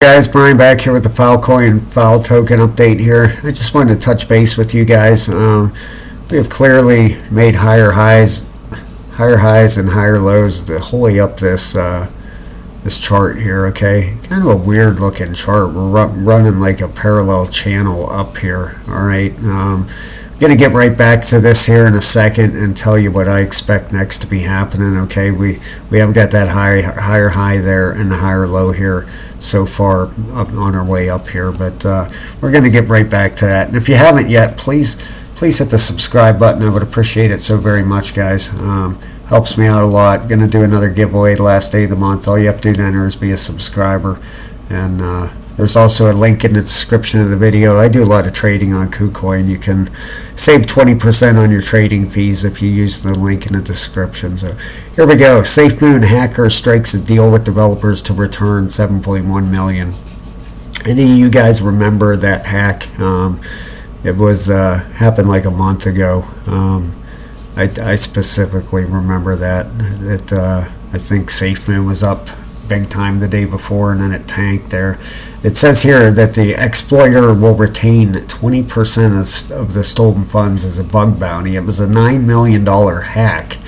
guys, Brian back here with the Filecoin file token update here. I just wanted to touch base with you guys. Um, we have clearly made higher highs, higher highs and higher lows the whole way up this uh, this chart here. Okay, kind of a weird looking chart. We're ru running like a parallel channel up here. All right. Um, going to get right back to this here in a second and tell you what I expect next to be happening. Okay, we we have got that high higher high there and the higher low here so far up on our way up here, but uh, we're going to get right back to that. And if you haven't yet, please please hit the subscribe button. I would appreciate it so very much, guys. Um, helps me out a lot. Going to do another giveaway the last day of the month. All you have to do enter is be a subscriber, and uh, there's also a link in the description of the video. I do a lot of trading on KuCoin. You can save 20% on your trading fees if you use the link in the description. So here we go. SafeMoon hacker strikes a deal with developers to return 7.1 million. Any of you guys remember that hack? Um, it was uh, happened like a month ago. Um, I, I, specifically remember that. It, uh, I think SafeMoon was up big time the day before and then it tanked there. It says here that the exploiter will retain 20% of, the stolen funds as a bug bounty. It was a $9 million hack.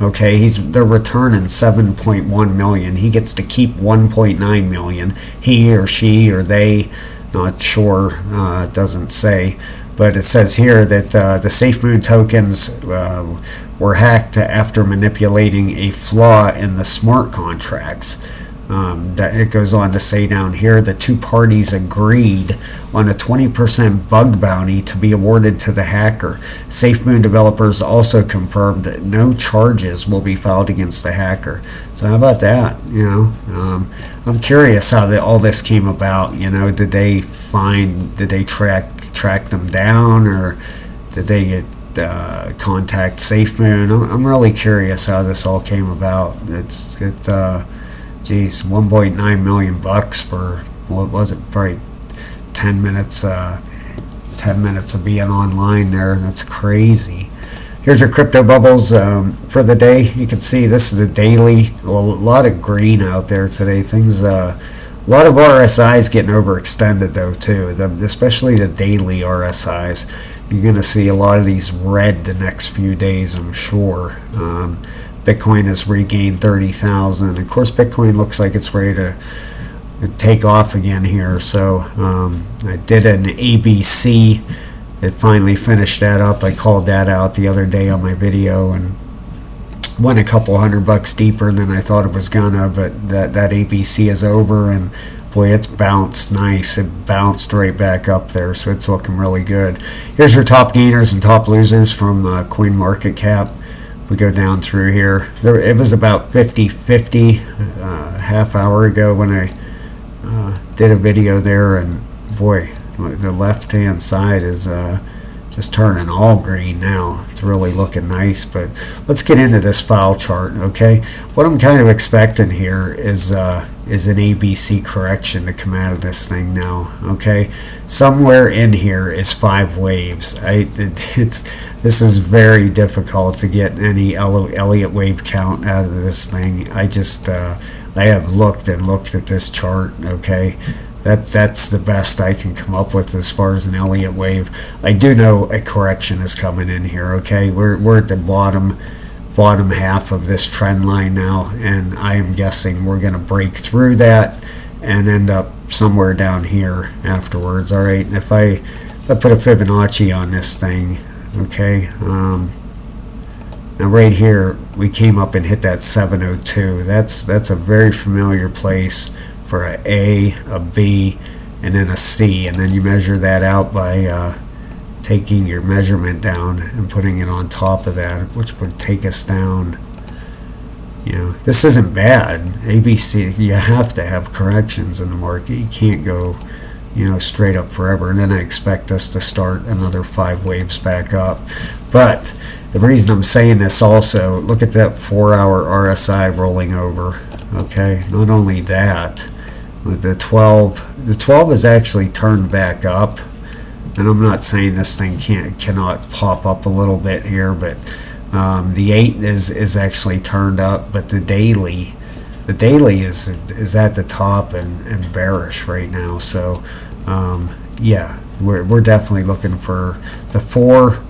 Okay, he's they're returning 7.1 million. He gets to keep 1.9 million. He or she or they, not sure, uh, doesn't say, but it says here that uh, the SafeMoon tokens uh, were hacked after manipulating a flaw in the smart contracts. Um, that it goes on to say down here the two parties agreed on a 20% bug bounty to be awarded to the hacker. SafeMoon developers also confirmed that no charges will be filed against the hacker. So how about that? You know, um, I'm curious how the, all this came about. You know, did they find? Did they track track them down, or did they get uh, contact SafeMoon? I'm, I'm really curious how this all came about. It's it. Uh, geez, 1.9 million bucks for what was it? Probably 10 minutes. Uh, 10 minutes of being online there. That's crazy. Here's your crypto bubbles um, for the day. You can see this is the daily. a lot of green out there today. Things. Uh, a lot of RSIs getting overextended though too, the, especially the daily RSIs. You're going to see a lot of these red the next few days, I'm sure. Um, Bitcoin has regained 30,000. Of course, Bitcoin looks like it's ready to take off again here. So um, I did an ABC. It finally finished that up. I called that out the other day on my video and went a couple hundred bucks deeper than I thought it was gonna. But that that ABC is over and boy, it's bounced nice. It bounced right back up there, so it's looking really good. Here's your top gainers and top losers from uh, Coin Market Cap we go down through here. There, it was about 50-50 uh, half hour ago when I uh, did a video there, and boy, the left-hand side is uh, just turning all green now. It's really looking nice, but let's get into this file chart, okay? What I'm kind of expecting here is uh, is an ABC correction to come out of this thing now, okay? Somewhere in here is five waves. I, it, it's This is very difficult to get any Elliott wave count out of this thing. I just, uh, I have looked and looked at this chart, okay? That, that's the best I can come up with as far as an Elliott wave. I do know a correction is coming in here, okay? We're, we're at the bottom bottom half of this trend line now, and I am guessing we're going to break through that and end up somewhere down here afterwards. All right, and if I, if I put a Fibonacci on this thing, okay, um, now right here we came up and hit that 702. That's that's a very familiar place for a A, a B, and then a C. And then you measure that out by uh, taking your measurement down and putting it on top of that, which would take us down. You know, this isn't bad. ABC, you have to have corrections in the market. You can't go, you know, straight up forever. And then I expect us to start another five waves back up. But the reason I'm saying this also, look at that four hour RSI rolling over. Okay, not only that, the 12 the 12 is actually turned back up and I'm not saying this thing can't cannot pop up a little bit here but um, the 8 is is actually turned up but the daily the daily is is at the top and, and bearish right now. So um, yeah, we're we're definitely looking for the four.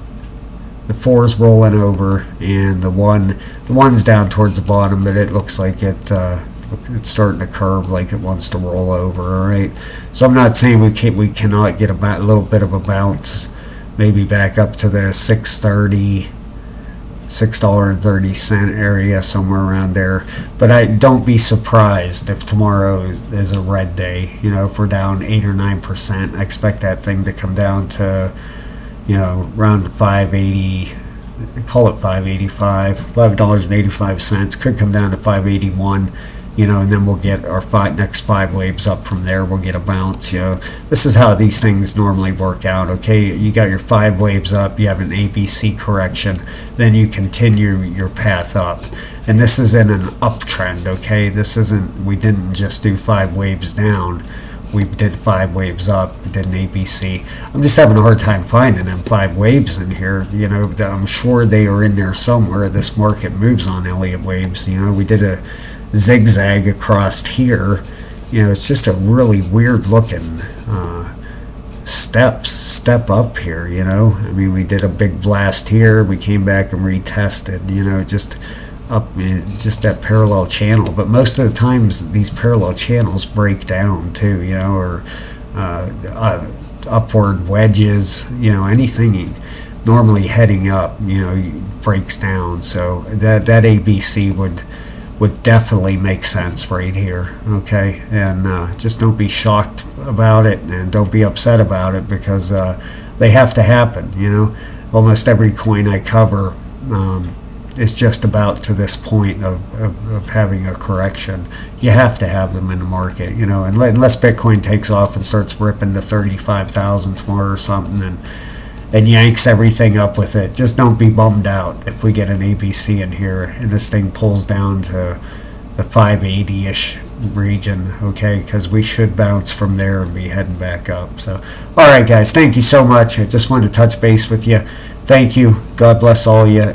The four's rolling over, and the one the one's down towards the bottom, but it looks like it. Uh, it's starting to curve like it wants to roll over. All right, so I'm not saying we can we cannot get a, little bit of a bounce, maybe back up to the 630, six dollar and thirty cent area somewhere around there. But I don't be surprised if tomorrow is a red day. You know, if we're down eight or nine percent, I expect that thing to come down to, you know, around five eighty call it 585 five dollars and 85 cents could come down to 581 you know and then we'll get our five next five waves up from there we'll get a bounce you know this is how these things normally work out okay you got your five waves up you have an abc correction then you continue your path up and this is in an uptrend okay this isn't we didn't just do five waves down we did five waves up, did an ABC. I'm just having a hard time finding them five waves in here. You know, I'm sure they are in there somewhere. This market moves on Elliott waves. You know, we did a zigzag across here. You know, it's just a really weird looking uh, steps step up here. You know, I mean, we did a big blast here. We came back and retested. You know, just up just that parallel channel but most of the times these parallel channels break down too you know or uh, uh, upward wedges you know anything normally heading up you know breaks down so that that ABC would would definitely make sense right here okay? And uh, just don't be shocked about it and don't be upset about it because uh, they have to happen you know? Almost every coin I cover um, is just about to this point of, of, of, having a correction. You have to have them in the market, you know, unless Bitcoin takes off and starts ripping to 35,000 tomorrow or something and, and yanks everything up with it. Just don't be bummed out if we get an ABC in here and this thing pulls down to the 580 ish region, okay? Because we should bounce from there and be heading back up. So, all right, guys, thank you so much. I just wanted to touch base with you. Thank you. God bless all you.